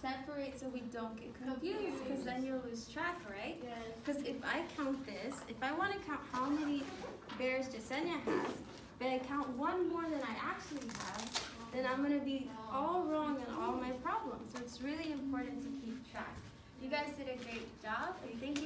separate so we don't get confused because then you'll lose track, right? Yes. Because if I count this, if I want to count how many bears Jasenia has, but I count one more than I actually have, then I'm going to be all wrong in all my problems. So it's really important to keep track. You guys did a great job, thank you!